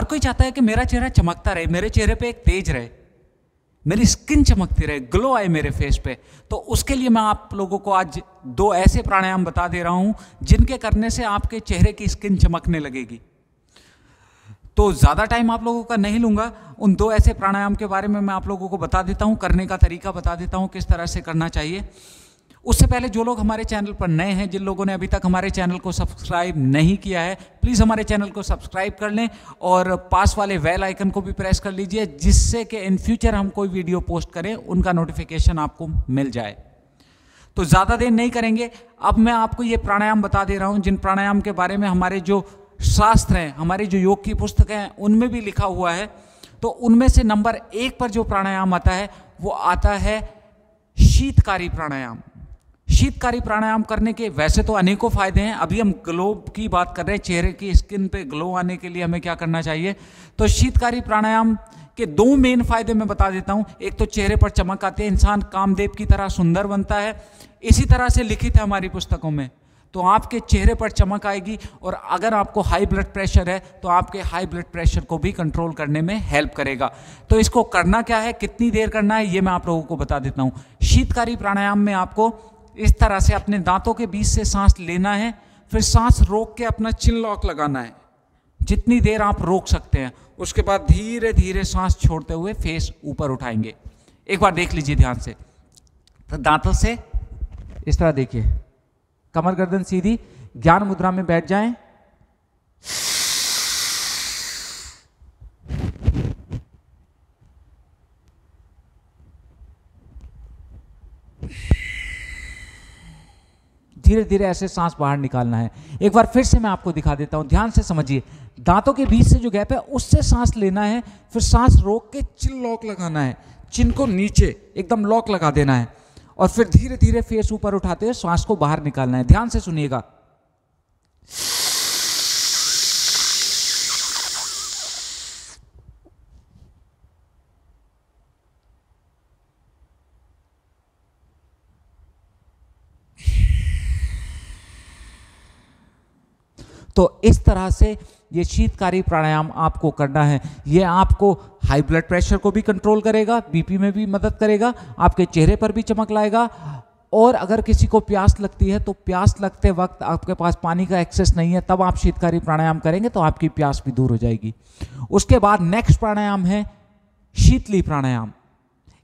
हर कोई चाहता है कि मेरा चेहरा चमकता रहे, मेरे चेहरे पे एक तेज रहे, मेरी स्किन चमकती रहे ग्लो आए मेरे फेस पे। तो उसके लिए मैं आप लोगों को आज दो ऐसे प्राणायाम बता दे रहा हूँ, जिनके करने से आपके चेहरे की स्किन चमकने लगेगी। तो ज़्यादा टाइम आप लोगों का नहीं लूँगा, उन दो ऐसे प्राणायाम के बारे में मैं आप लोगों को बता देता हूँ, करने का तरीका बता देता हूँ, किस तरह से करना चाहिए। उससे पहले जो लोग हमारे चैनल पर नए हैं, जिन लोगों ने अभी तक हमारे चैनल को सब्सक्राइब नहीं किया है, प्लीज़ हमारे चैनल को सब्सक्राइब कर लें और पास वाले वेल आइकन को भी प्रेस कर लीजिए, जिससे कि इन फ्यूचर हम कोई वीडियो पोस्ट करें, उनका नोटिफिकेशन आपको मिल जाए। तो ज़्यादा देर नहीं करेंगे। अब मैं आपको ये प्राणायाम बता दे रहा हूँ, जिन प्राणायाम के बारे में हमारे जो शास्त्र हैं, हमारी जो योग की पुस्तकें हैं, उनमें भी लिखा हुआ है। तो उनमें से नंबर एक पर जो प्राणायाम आता है, वो आता है शीतकारी प्राणायाम। शीतकारी प्राणायाम करने के वैसे तो अनेकों फ़ायदे हैं। अभी हम ग्लो की बात कर रहे हैं, चेहरे की स्किन पे ग्लो आने के लिए हमें क्या करना चाहिए? तो शीतकारी प्राणायाम के दो मेन फ़ायदे मैं बता देता हूँ। एक तो चेहरे पर चमक आती है, इंसान कामदेव की तरह सुंदर बनता है। इसी तरह से लिखित है हमारी पुस्तकों में। तो आपके चेहरे पर चमक आएगी और अगर आपको हाई ब्लड प्रेशर है तो आपके हाई ब्लड प्रेशर को भी कंट्रोल करने में हेल्प करेगा। तो इसको करना क्या है, कितनी देर करना है, ये मैं आप लोगों को बता देता हूँ। शीतकारी प्राणायाम में आपको इस तरह से अपने दांतों के बीच से सांस लेना है, फिर सांस रोक के अपना चिन लॉक लगाना है। जितनी देर आप रोक सकते हैं, उसके बाद धीरे धीरे सांस छोड़ते हुए फेस ऊपर उठाएँगे। एक बार देख लीजिए ध्यान से। तो दांतों से, इस तरह देखिए। कमर गर्दन सीधी, ज्ञान मुद्रा में बैठ जाएँ। धीरे धीरे ऐसे सांस बाहर निकालना है। एक बार फिर से मैं आपको दिखा देता हूँ। ध्यान से समझिए। दांतों के बीच से जो गैप है, उससे सांस लेना है, फिर सांस रोक के चिन लॉक लगाना है। चिन को नीचे एकदम लॉक लगा देना है। और फिर धीरे धीरे फेस ऊपर उठाते हुए सांस को बाहर निकालना है। ध्यान से सुनिएगा। तो इस तरह से ये शीतकारी प्राणायाम आपको करना है। ये आपको हाई ब्लड प्रेशर को भी कंट्रोल करेगा बीपी में भी मदद करेगा, आपके चेहरे पर भी चमक लाएगा। और अगर किसी को प्यास लगती है तो प्यास लगते वक्त आपके पास पानी का एक्सेस नहीं है, तब आप शीतकारी प्राणायाम करेंगे तो आपकी प्यास भी दूर हो जाएगी। उसके बाद नेक्स्ट प्राणायाम है, शीतली प्राणायाम।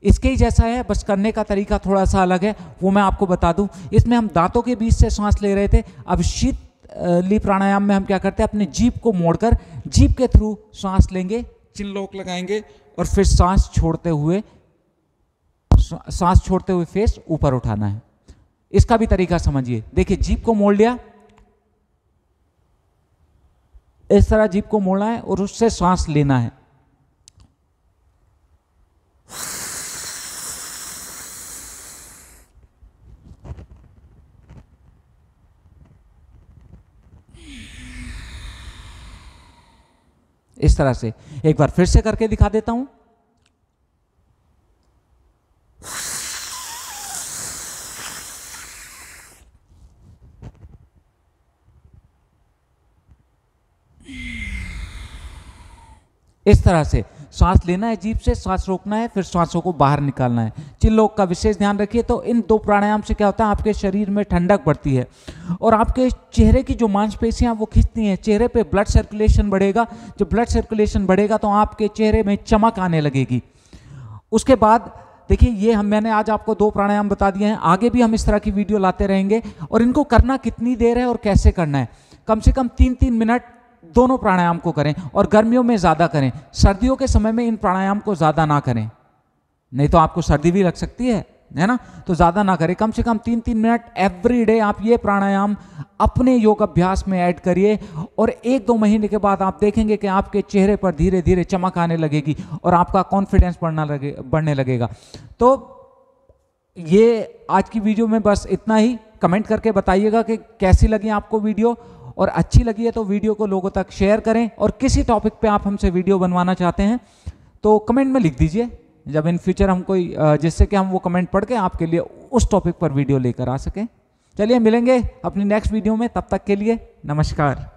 इसके ही जैसा है, बस करने का तरीका थोड़ा सा अलग है, वो मैं आपको बता दूँ। इसमें हम दांतों के बीच से सांस ले रहे थे, अब शीत ली प्राणायाम में हम क्या करते हैं, अपने जीप को मोड़कर जीप के थ्रू सांस लेंगे, चिन लोक लगाएँगे और फिर सांस छोड़ते हुए सांस छोड़ते हुए फेस ऊपर उठाना है। इसका भी तरीका समझिए। देखिए जीप को मोड़ लिया। इस तरह जीप को मोड़ना है और उससे सांस लेना है। इस तरह से। एक बार फिर से करके दिखा देता हूँ। इस तरह से। सांस लेना है जीप से सांस रोकना है, फिर सांसों को बाहर निकालना है। जिन लोग का विशेष ध्यान रखिए तो इन दो प्राणायाम से क्या होता है, आपके शरीर में ठंडक बढ़ती है और आपके चेहरे की जो मांसपेशियाँ वो खींचती हैं। चेहरे पे ब्लड सर्कुलेशन बढ़ेगा। जब ब्लड सर्कुलेशन बढ़ेगा तो आपके चेहरे में चमक आने लगेगी। उसके बाद देखिए, ये हम, मैंने आज आपको दो प्राणायाम बता दिए हैं। आगे भी हम इस तरह की वीडियो लाते रहेंगे और इनको करना कितनी देर है और कैसे करना है। कम से कम तीन तीन मिनट दोनों प्राणायाम को करें और गर्मियों में ज़्यादा करें। सर्दियों के समय में इन प्राणायाम को ज़्यादा ना करें। नहीं तो आपको सर्दी भी लग सकती है है ना? तो ज़्यादा ना करें। कम से कम तीन तीन मिनट एवरी डे आप ये प्राणायाम अपने योग अभ्यास में ऐड करिए और एक दो महीने के बाद आप देखेंगे कि आपके चेहरे पर धीरे धीरे चमक आने लगेगी और आपका कॉन्फिडेंस बढ़ना लगे, बढ़ने लगेगा। तो ये आज की वीडियो में बस इतना ही। कमेंट करके बताइएगा कि कैसी लगी आपको वीडियो और अच्छी लगी है तो वीडियो को लोगों तक शेयर करें और किसी टॉपिक पे आप हमसे वीडियो बनवाना चाहते हैं तो कमेंट में लिख दीजिए। जब इन फ्यूचर हम कोई जिससे कि हम वो कमेंट पढ़ के आपके लिए उस टॉपिक पर वीडियो लेकर आ सकें। चलिए मिलेंगे अपनी नेक्स्ट वीडियो में, तब तक के लिए नमस्कार।